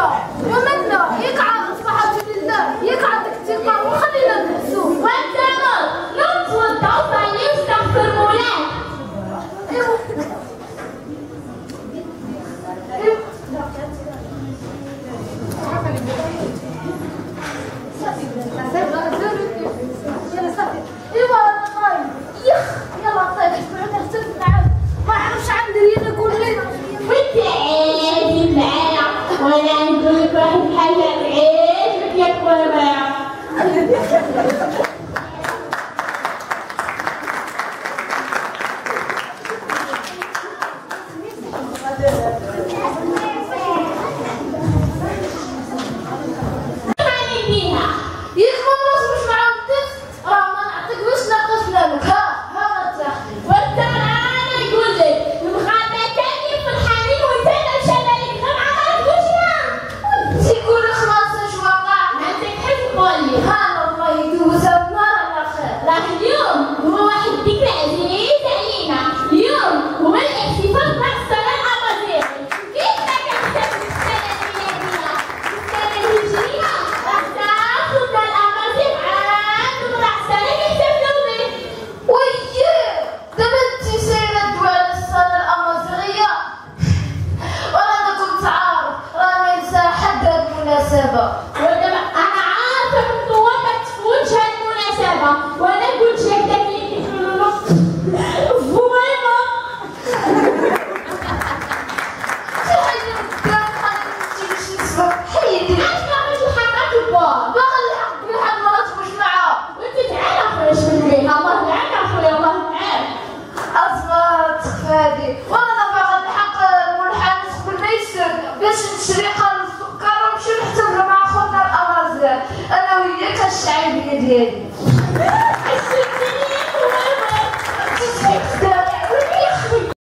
Lord. ハハハハ! server أنا وياك الشعبيه ديالي